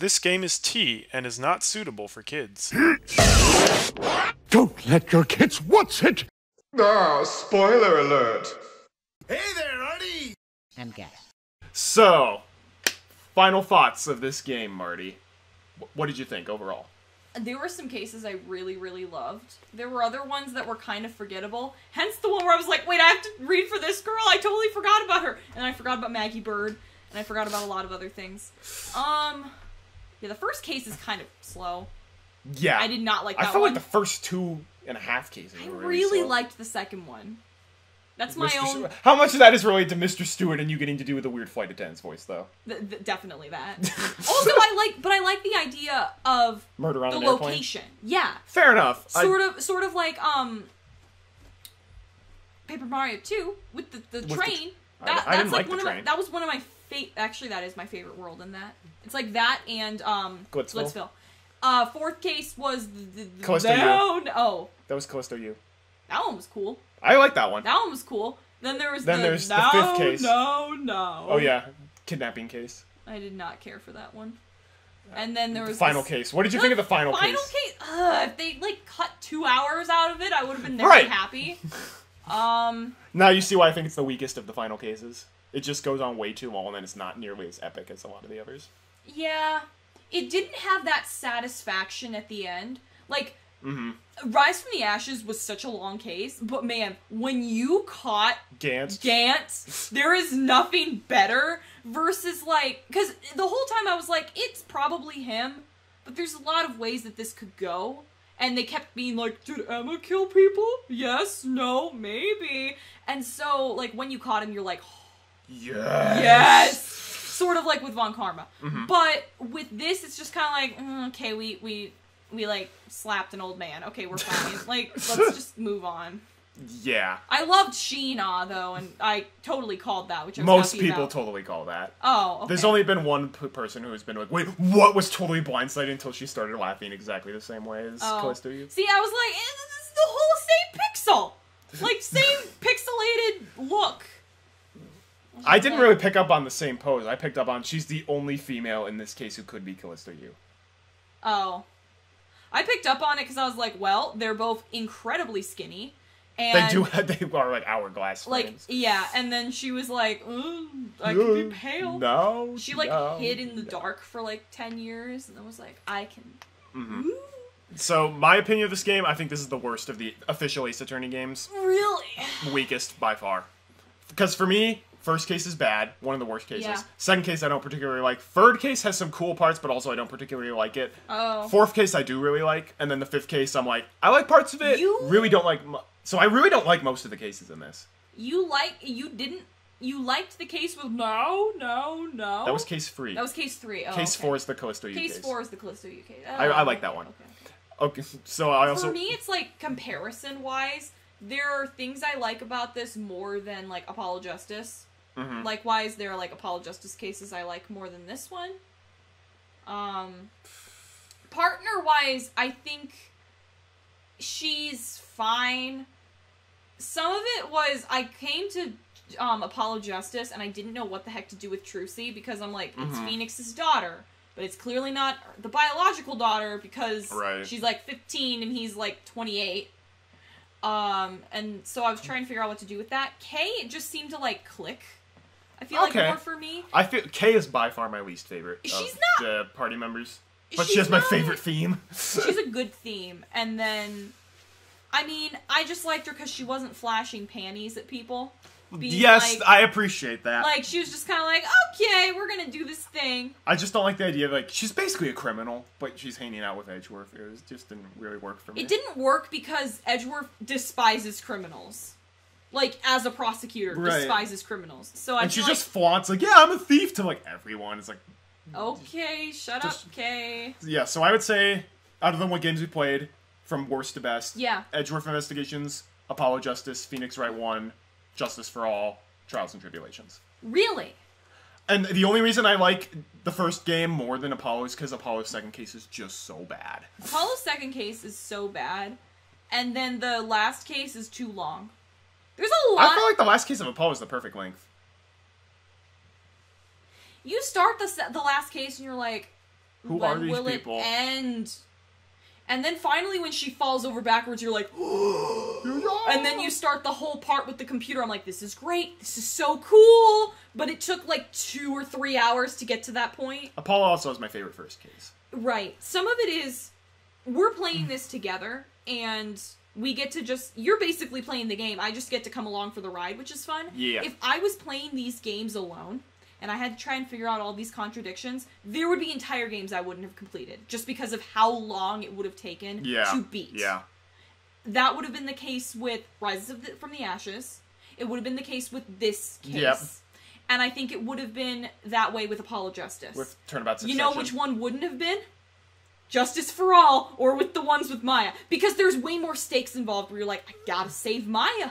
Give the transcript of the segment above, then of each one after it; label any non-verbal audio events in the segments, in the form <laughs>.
This game is T and is not suitable for kids. <gasps> Don't let your kids watch it! Ah, spoiler alert. Hey there, Arty! I'm gas. So, final thoughts of this game, Marty. What did you think overall? There were some cases I really, really loved. There were other ones that were kind of forgettable. Hence the one where I was like, wait, I have to read for this girl. I totally forgot about her. And I forgot about Maggey Byrde. And I forgot about a lot of other things. Um, yeah, the first case is kind of slow. Yeah, I did not like I felt one. like the first two and a half cases. I were really slow. liked the second one. That's my Mr. own. Stewart- How much of that is related to Mr. Stewart and you getting to do with the weird flight attendant's voice, though? th- th- definitely that. <laughs> also, I like, but I like the idea of Murder on the an airplane. location. Yeah, Fair enough. I- sort of, sort of like um, Paper Mario Two with the, the the train. I- That, I that's didn't like the one of my. That was one of my fa- Actually, that is my favorite world in that. It's like that and um, Glitzville? Uh, fourth case was the, the, Calisto Yew. no, oh, that was Calisto Yew. that one was cool. I like that one. That one was cool. Then there was Then the, there's the no, fifth case. No, no. Oh yeah, kidnapping case. I did not care for that one. And then there The was final this- case. What did you think of the final, case? final case? case? Ugh, if they like cut two hours out of it, I would have been very Right. happy. <laughs> Um, Now you see why I think it's the weakest of the final cases. It just goes on way too long, and then it's not nearly as epic as a lot of the others. yeah, it didn't have that satisfaction at the end. Like, Mm-hmm. Rise from the Ashes was such a long case, but man, when you caught Gantz. Gantz, there is nothing better versus like because the whole time I was like, it's probably him, but there's a lot of ways that this could go, and they kept being like, did Emma kill people? Yes, no, maybe, and so like when you caught him, you're like, yes. yes, sort of like with Von Karma, Mm-hmm. but with this, it's just kind of like, mm, okay, we we. We like slapped an old man. Okay, we're fine. <laughs> like, let's just move on. Yeah. I loved Shih-na though, and I totally called that, which Most people about. totally call that. Oh, okay. There's only been one p- person who's been like, wait, what was totally blindsided until she started laughing exactly the same way as Oh. Calisto Yew. See, I was like, eh, this is the whole same pixel, like same pixelated look. I didn't really pick up on the same pose. I picked up on she's the only female in this case who could be Calisto Yew. Oh, I picked up on it because I was like, well, they're both incredibly skinny, And They do. <laughs> They are like hourglass like frames. yeah. And then she was like, mm, I could be Uh, pale. No. She like no, hid in the no. dark for like ten years, and then was like, I can. Mm-hmm. So my opinion of this game, I think this is the worst of the official Ace Attorney games. really? Weakest by far. Because for me, first case is bad, one of the worst cases. Yeah. Second case I don't particularly like. Third case has some cool parts, but also I don't particularly like it. Oh. Fourth case I do really like, and then the fifth case I'm like, I like parts of it. You- really don't like. So I really don't like most of the cases in this. You like you didn't you liked the case with no no no. That was case three. that was case three. Oh, case okay. four is the Calisto Yew Case case. four is the Calisto Yew case. I- I oh, like that one. Okay. Okay, <laughs> so I also For me, it's like comparison wise, there are things I like about this more than like Apollo Justice. Mhm. Likewise, there are like Apollo Justice cases I like more than this one. Um, partner wise, I think she's fine. Some of it was I came to um, Apollo Justice and I didn't know what the heck to do with Trucy because I'm like it's Mhm. Phoenix's daughter, but it's clearly not the biological daughter because Right. she's like 15 and he's like 28. Um, and so I was trying to figure out what to do with that. Kay, it just seemed to like click. I feel Okay. like more for me. I feel Kay is by far my least favorite of She's not- the party members, but she She's has my favorite theme. She's a <laughs> good theme, and then, I mean, I just liked her because she wasn't flashing panties at people. Being yes, like, I appreciate that. like she was just kind of like, okay, we're gonna do this thing. I just don't like the idea of like she's basically a criminal, but she's hanging out with Edgeworth. It was, just didn't really work for me. It didn't work because Edgeworth despises criminals. Like as a prosecutor, Right. despises criminals. So I and she feel just flaunts like, "Yeah, I'm a thief" to like everyone. It's like, like, okay, shut Just- up, Kay. yeah. So I would say, out of the what games we played, from worst to best, Yeah. Edgeworth Investigations, Apollo Justice, Phoenix Wright One, Justice for All, Trials and Tribulations. Really? And the only reason I like the first game more than Apollo is because Apollo's second case is just so bad. Apollo's second case is so bad, and then the last case is too long. There's a lot. I feel like the last case of Apollo is the perfect length. you start the the last case and you're like, Who when are these will people? it end? And then finally, when she falls over backwards, you're like, <gasps> and then you start the whole part with the computer. I'm like, this is great. This is so cool. But it took like two or three hours to get to that point. Apollo also is my favorite first case. Right. Some of it is we're playing this together and we get to just you're basically playing the game. I just get to come along for the ride, which is fun. Yeah. If I was playing these games alone and I had to try and figure out all these contradictions, there would be entire games I wouldn't have completed just because of how long it would have taken Yeah. to beat. Yeah. That would have been the case with Rises of the, from the Ashes. It would have been the case with this case. Yep. And I think it would have been that way with Apollo Justice. With Turnabout Succession. You know which one wouldn't have been? Justice for All, or with the ones with Maya. Because there's way more stakes involved where you're like, I gotta save Maya.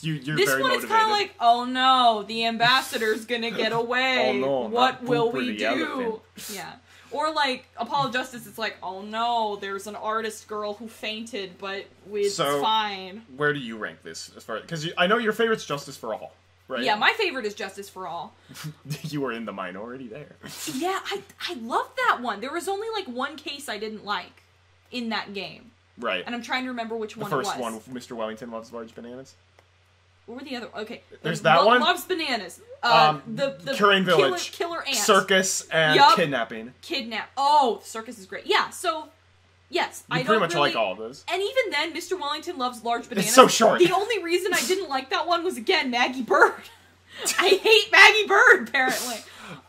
You, you're this one motivated. it's kind of like, oh no, the ambassador's gonna get <laughs> away. Oh no, what will we do? elephant. <laughs> Yeah. Or like Apollo Justice, it's like, oh no, there's an artist girl who fainted, but it's So- fine. Where do you rank this as far because I know your favorite's Justice for All, right? Yeah, my favorite is Justice for All. <laughs> you were in the minority there. <laughs> Yeah, I I love that one. There was only like one case I didn't like in that game, Right. and I'm trying to remember which the one first it was. one Mr. Wellington loves large bananas. What were the other? Okay, There's that one. Loves bananas. Uh, Um, the the Village. killer ant Circus and Yup. kidnapping. kidnap. Oh, the circus is great. Yeah. So, yes, You I pretty much really, like all of those. And even then, Mr. Wellington loves large bananas. It's so short. The only reason I didn't like that one was again Maggey Byrde. <laughs> I hate Maggey Byrde. Apparently.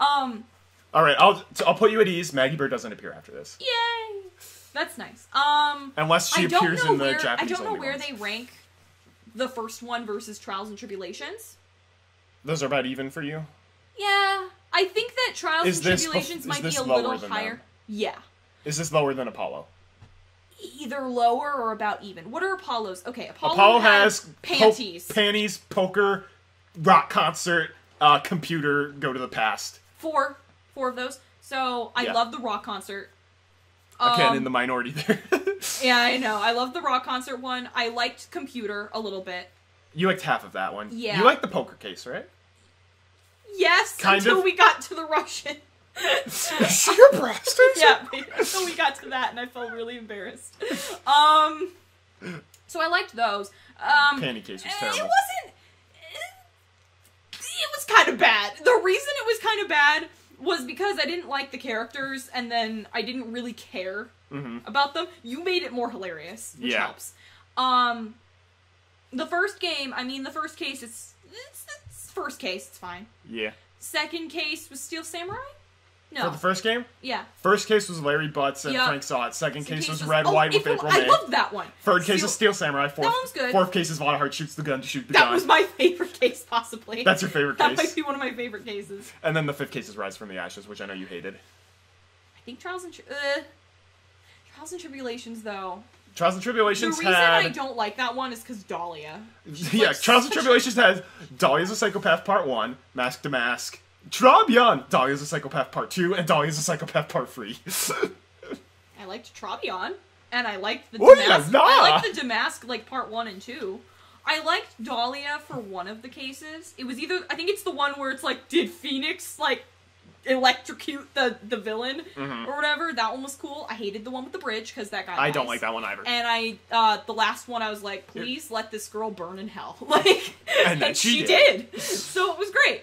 Um. All right, I'll I'll put you at ease. Maggey Byrde doesn't appear after this, Yay. That's nice. Um. unless she appears in the where I don't know where ones. they rank the first one versus Trials and Tribulations. Those are about even for you. Yeah, I think that Trials Is and Tribulations might be a little higher. them? Yeah, Is this lower than Apollo? Either lower or about even. What are Apollo's? Okay, Apollo, Apollo has, has po- panties. panties, poker, rock concert, uh, computer, go to the past. four, four of those. So I Yeah. love the rock concert. Again, Um, in the minority there. <laughs> Yeah, I know. I love the rock concert one. I liked computer a little bit. you liked half of that one. Yeah. You liked the poker case, right? Yes, Kind until of. we got to the Russian. <laughs> Sugar blasters. yeah, until we got to that, and I felt really embarrassed. Um, so I liked those. Um, Panty case was terrible. It wasn't. It was kind of bad. The reason it was kind of bad was because I didn't like the characters, and then I didn't really care about them. You made it more hilarious, which Mm-hmm. Yeah. helps. Um, the first game, I mean, the first case, it's, it's it's first case, it's fine. Yeah. Second case was Steel Samurai. No, For the first game, yeah. first case was Larry Butts and Yeah. Frank Sawhit. Second Second case was Red White with oh, April I May. that one. Third case Steel- is Steel Samurai. Fourth, one's good. Fourth case is Vonnegut shoots the gun to shoot the That gun. That was my favorite case, possibly. That's your favorite That case. might be one of my favorite cases. And then the fifth case is Rise from the Ashes, which I know you hated. I think Trials and Tri- uh, Trials and Tribulations, though. Trials and Tribulations The reason had I don't like that one is because Dahlia. <laughs> yeah, like Trials and Tribulations has Dahlia's a Psychopath Part One, Mask to Mask, Trés Bien, Dahlia's a Psychopath Part Two, and Dahlia's a Psychopath Part Three. <laughs> I liked Trés Bien, and I liked the Ooh DeMasque. la! I liked the DeMasque, like part one and two. I liked Dahlia for one of the cases. It was either I think it's the one where it's like, did Phoenix like electrocute the the villain or whatever? That one was cool. I hated the one with the bridge because that guy. Mm-hmm. I don't like that one either. And I, uh, the last one, I was like, please let this girl burn in hell. <laughs> Like, And then <laughs> she she did. did. So it was great.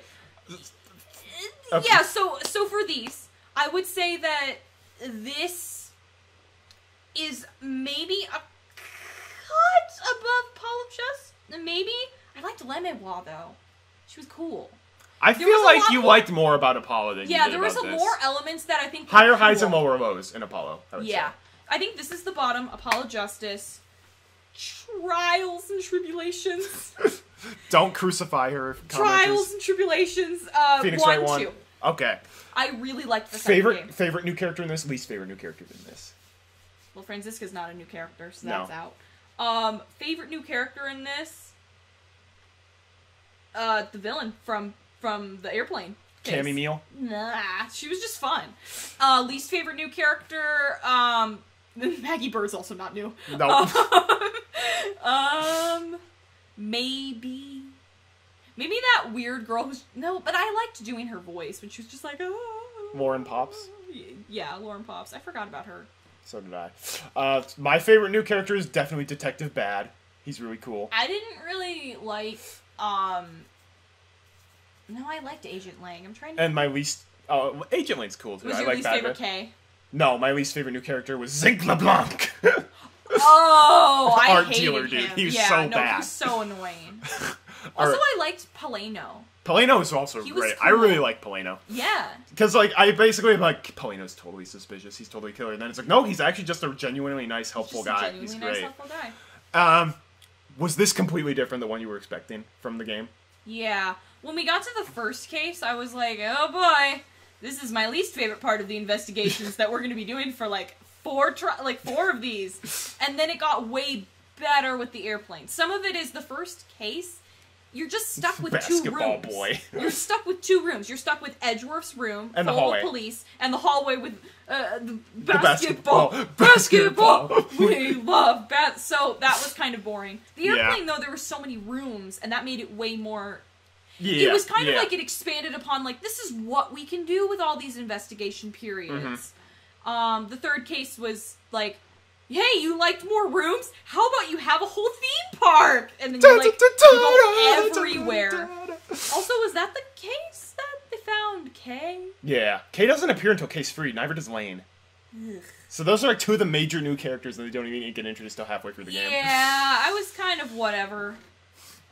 Okay. Yeah. So, so for these, I would say that this is maybe a cut above Apollo Justice. Maybe I liked Lamiroir though. She was cool. I there feel like you more- liked more about Apollo than you Yeah, there was a this. more elements that I think higher highs and cool. lower lows in Apollo. I would Yeah. say. I think this is the bottom. Apollo Justice. Trials and tribulations. <laughs> Don't crucify her. Trials and tribulations. Uh, Phoenix one, Wright one. two. Okay. I really liked the Favorite game. favorite new character in this. Least favorite new character in this. Well, Franziska's not a new character, so No. that's out. Um, favorite new character in this? Uh, the villain from from the airplane. case. Cammy Meele. Nah, she was just fun. Uh, least favorite new character? Um, <laughs> Maggey Byrde's also not new. No. <laughs> um, maybe, maybe that weird girl who's no, but I liked doing her voice when she was just like, oh. Lauren Paups. Yeah, Lauren Paups. I forgot about her. So did I. Uh, my favorite new character is definitely Detective Badd. He's really cool. I didn't really like. um No, I liked Agent Lang. I'm trying to. And my least. Oh, Agent Lang's cool too. was I your like least favorite. K? No, my least favorite new character was Zinc Lablanc. <laughs> Oh, I Art hated dealer, dude. him. He was yeah, so no, bad. he was so annoying. <laughs> Also, right. I liked Palaeno. Palaeno is also great. I really like Palaeno. Yeah. Because, like, I basically am like, Palaeno's totally suspicious. He's totally a killer. And then it's like, no, he's actually just a genuinely nice, helpful a guy. He's nice, great. helpful guy. Um, was this completely different than what you were expecting from the game? Yeah. When we got to the first case, I was like, oh boy, this is my least favorite part of the investigations that we're going to be doing for like four tri- like four of these. And then it got way better with the airplane. Some of it is the first case. You're just stuck with two Basketball rooms. boy. <laughs> You're stuck with two rooms. You're stuck with Edgeworth's room And the full of police, and the hallway with uh, the basketball. basketball. <laughs> Basketball. <laughs> Basketball. we love bat. So that was kind of boring. The Yeah. airplane, though, there were so many rooms, and that made it way more Yeah. it was kind of like it expanded upon like this is what we can do with all these investigation periods. Mm-hmm. Um, the third case was like, "Hey, you liked more rooms? How about you have a whole theme park?" And then you like you go everywhere. Also, was that the case that they found Kay? Yeah. Kay doesn't appear until case three, neither does Lang. So those are like two of the major new characters that they don't even get introduced till halfway through the game. Yeah, I was kind of whatever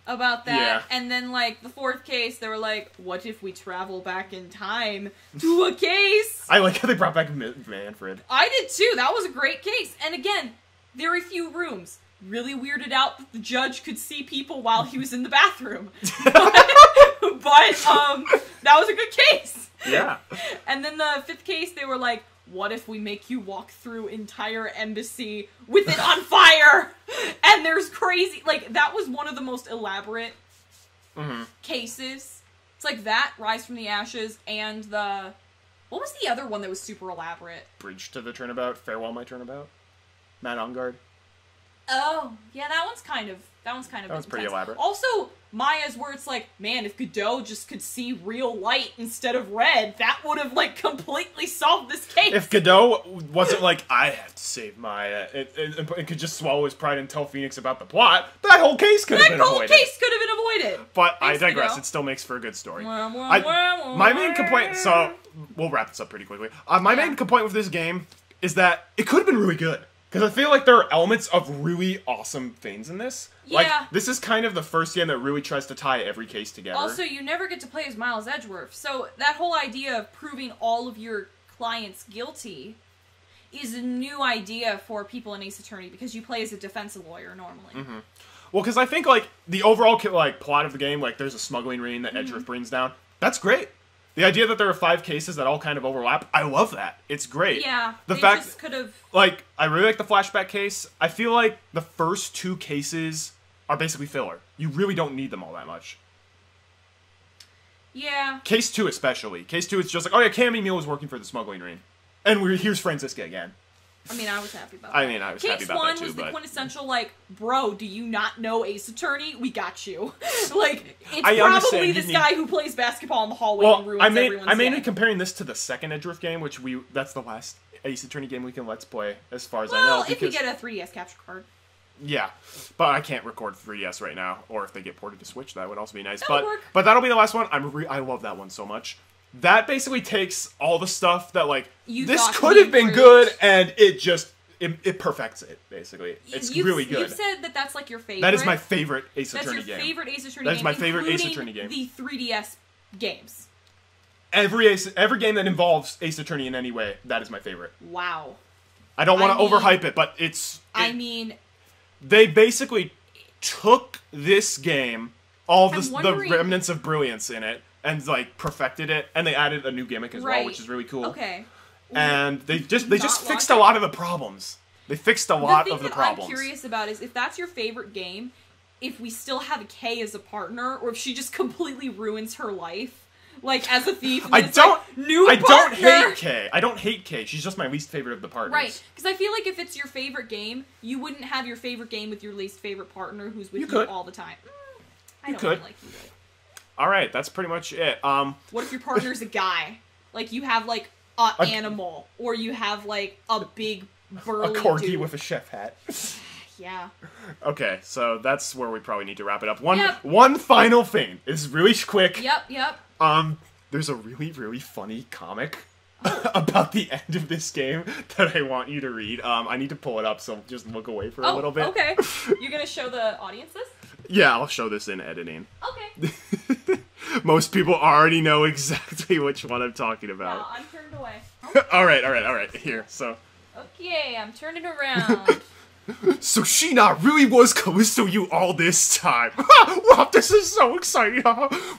about that. Yeah. And then like the fourth case, they were like, "What if we travel back in time to a case?" I like how they brought back Manfred. I did too. That was a great case. And again, very few rooms. Really weirded out that the judge could see people while he was in the bathroom. <laughs> <laughs> but um, that was a good case. Yeah. <laughs> And then the fifth case, they were like, "What if we make you walk through entire embassy with it on fire?" <laughs> And there's crazy, like that was one of the most elaborate Mm-hmm. cases. It's like that, Rise from the Ashes, and the what was the other one that was super elaborate? Bridge to the turnabout. Farewell, my turnabout. Matt Engarde. Oh, yeah, that one's kind of that one's kind of That was pretty elaborate. Also, Maya's where it's like, man, if Godot just could see real light instead of red, that would have like completely solved this case. If Godot wasn't like, I have to save Maya, it, it, it could just swallow his pride and tell Phoenix about the plot, that whole case could have been avoided. that whole case could have been avoided. But I digress. Godot. It still makes for a good story. Wah, wah, I- wah, my main complaint. So we'll wrap this up pretty quickly. Uh, my Yeah. main complaint with this game is that it could have been really good because I feel like there are elements of really awesome things in this. Yeah. Like this is kind of the first game that really tries to tie every case together. Also, you never get to play as Miles Edgeworth, so that whole idea of proving all of your clients guilty is a new idea for people in Ace Attorney because you play as a defense lawyer normally. Mm-hmm. Well, because I think like the overall like plot of the game, like there's a smuggling ring that Mm-hmm. Edgeworth brings down. That's great. The idea that there are five cases that all kind of overlap, I love that. It's great. Yeah, The fact, could have. like, I really like the flashback case. I feel like the first two cases are basically filler. You really don't need them all that much. Yeah, Case two, especially. Case two, is just like, oh yeah, Cammy Meele was working for the smuggling ring, and we're here's Franziska again. I mean, I was happy about. I mean, I was Case happy about one that too, was the but- quintessential like, bro, do you not know Ace Attorney? We got you. <laughs> like, it's I probably this you guy who plays basketball in the hallway and Well, ruins I made everyone's I mainly comparing this to the second Edgeworth game, which we that's the last Ace Attorney game we can let's play, as far as I know. well, know. if we because- get a 3DS capture card. Yeah, but I can't record 3DS right now, or if they get ported to Switch, that would also be nice. That'll but work. but that'll be the last one. I'm re- I love that one so much. That basically takes all the stuff that like You this could have been good, and it just it, it perfects it. Basically, it's You've- really good. You've said that that's like your favorite. that is my favorite Ace Attorney That's your game. favorite Ace Attorney That game. is my favorite Ace Attorney game. The 3DS games. Every Ace, every game that involves Ace Attorney in any way, that is my favorite. Wow. I don't want to overhype it, but it's I mean, they basically took this game, all the, the remnants of brilliance in it, and like perfected it, and they added a new gimmick as well, which is really cool. okay. And they just they Not just fixed logic. a lot of the problems. They fixed a lot the of the that problems. I'm curious about is if that's your favorite game, if we still have Kay as a partner, or if she just completely ruins her life, like as a thief. I don't like, new I don't hate Kay. I don't hate Kay. She's just my least favorite of the partners. Right, because I feel like if it's your favorite game, you wouldn't have your favorite game with your least favorite partner who's with You you, could. all the time. Mm, I You don't could. like you. All right, that's pretty much it. Um, What if your partner's a guy? Like you have like uh, A- animal, or you have like a big A burly corgi dude. with a chef hat. yeah. Okay, so that's where we probably need to wrap it up. One Yep. one final thing. It's really quick. Yep. Yep. Um, there's a really, really funny comic <laughs> about the end of this game that I want you to read. Um, I need to pull it up, so just look away for a Oh, little bit. okay. <laughs> You're gonna show the audience this? Yeah, I'll show this in editing. Okay. <laughs> Most people already know exactly which one I'm talking about. I'm turned away. <laughs> all right, all right, all right. Here, so. Okay, I'm turning around. <laughs> So Shih-na really was Calisto Yew all this time. <laughs> wow, this is so exciting.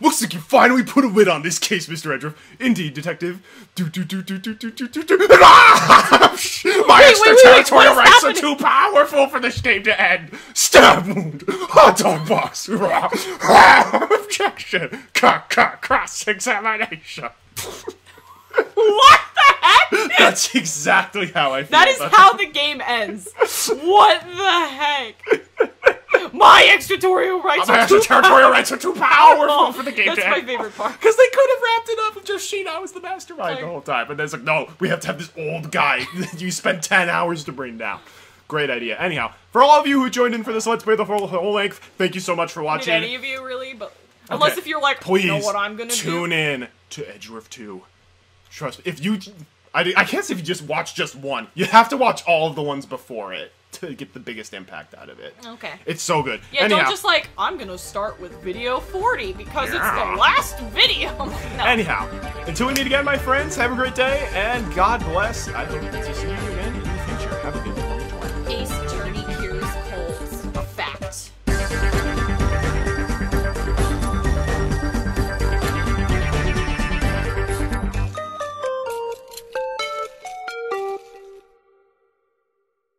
Looks like you finally put a lid on this case, Mr. Edruff. Indeed, detective. Do do do do do do do do do. <laughs> Ah! My extraterritorial what is rights are too powerful for this game to end. Stab wound. Hot dog box. Objection. Cross examination. <laughs> What? <laughs> That's exactly how I feel. That is how the game ends. What the heck? My extraterritorial rights My are too extraterritorial rights are too powerful oh, for the game That's my end. favorite part. <laughs> Because they could have wrapped it up with just Shih-na was the mastermind the whole time. But then it's like, no, we have to have this old guy that <laughs> you spent 10 hours to bring down. Great idea. Anyhow, for all of you who joined in for this Let's Play the whole, whole length, thank you so much for watching. any of you really? But unless Okay. if you're like, Please you know what I'm gonna tune do. in to Edgeworth 2. Trust me. If you. I, I can't say if you just watch just one. You have to watch all of the ones before it to get the biggest impact out of it. Okay. It's so good. Yeah, Anyhow, don't just like I'm gonna start with video 40 because it's the last video. <laughs> no. Anyhow, until we meet again, my friends, have a great day, and God bless. I hope to see you